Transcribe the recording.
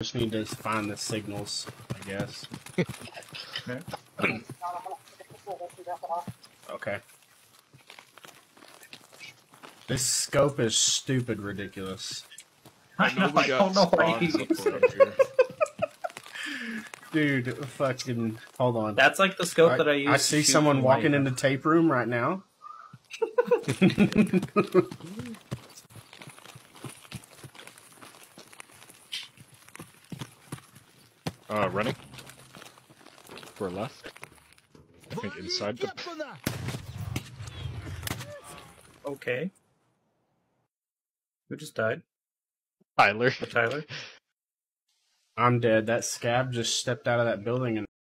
Just need to find the signals, I guess. Okay. This scope is stupid ridiculous. I know, I don't know why you spawns use up it. Dude, fucking hold on. That's like the scope that I use. I see someone walking in the tape room right now. Uh, running. For left. I think inside the. Okay. Who just died? Tyler. Tyler. I'm dead. That scab just stepped out of that building and